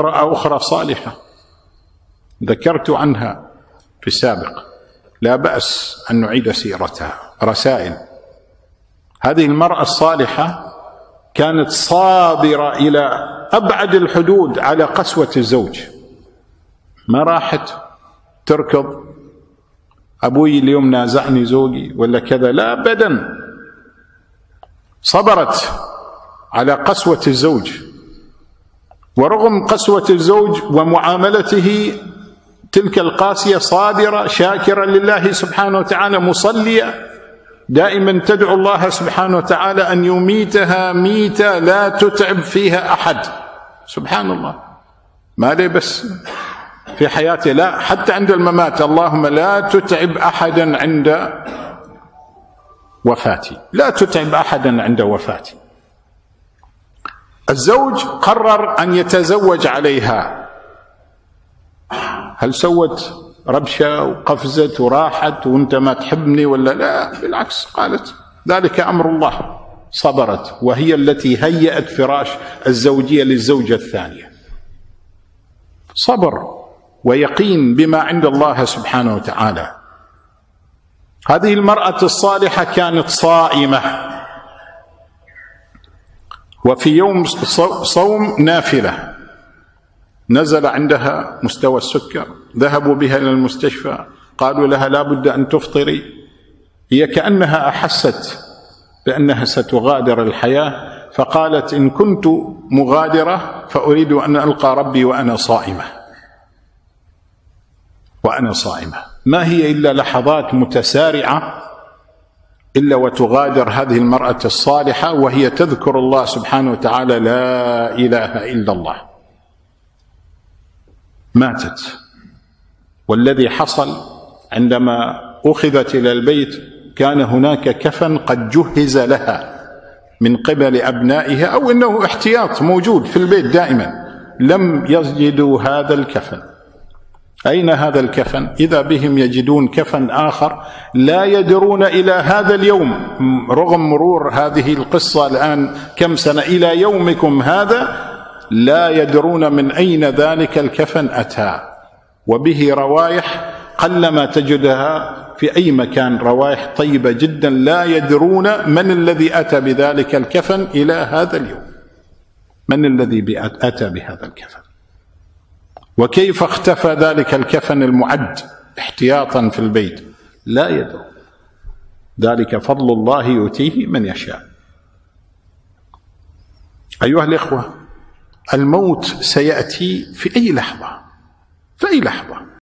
امرأة أخرى صالحة. ذكرت عنها في السابق. لا بأس أن نعيد سيرتها. رسائل. هذه المرأة الصالحة كانت صابرة إلى أبعد الحدود على قسوة الزوج. ما راحت؟ تركض. أبوي اليوم نازعني زوجي ولا كذا. لا أبدا. صبرت على قسوة الزوج. ورغم قسوة الزوج ومعاملته تلك القاسية صابرة شاكرة لله سبحانه وتعالى مصلية دائما تدعو الله سبحانه وتعالى أن يميتها ميتة لا تتعب فيها أحد. سبحان الله. ما لي بس في حياته لا حتى عند الممات. اللهم لا تتعب أحدا عند وفاتي. لا تتعب أحدا عند وفاتي. الزوج قرر أن يتزوج عليها. هل سوت ربشة وقفزت وراحت وأنت ما تحبني ولا لا؟ بالعكس قالت ذلك أمر الله. صبرت. وهي التي هيأت فراش الزوجية للزوجة الثانية. صبر ويقين بما عند الله سبحانه وتعالى. هذه المرأة الصالحة كانت صائمة. وفي يوم صوم نافلة نزل عندها مستوى السكر ذهبوا بها إلى المستشفى قالوا لها لا بد أن تفطري. هي كأنها أحست بأنها ستغادر الحياة فقالت إن كنت مغادرة فأريد أن ألقى ربي وأنا صائمة. وأنا صائمة. ما هي إلا لحظات متسارعة إلا وتغادر هذه المرأة الصالحة وهي تذكر الله سبحانه وتعالى لا إله إلا الله. ماتت. والذي حصل عندما أخذت إلى البيت كان هناك كفن قد جهز لها من قبل أبنائها أو إنه احتياط موجود في البيت دائما. لم يجدوا هذا الكفن. أين هذا الكفن؟ إذا بهم يجدون كفن آخر لا يدرون إلى هذا اليوم. رغم مرور هذه القصة الآن كم سنة إلى يومكم هذا لا يدرون من أين ذلك الكفن أتى. وبه روائح قلما تجدها في أي مكان روائح طيبة جدا. لا يدرون من الذي أتى بذلك الكفن إلى هذا اليوم. من الذي أتى بهذا الكفن؟ وكيف اختفى ذلك الكفن المعد احتياطا في البيت؟ لا يدرون ذلك فضل الله يؤتيه من يشاء. أيها الإخوة الموت سيأتي في أي لحظة. في أي لحظة.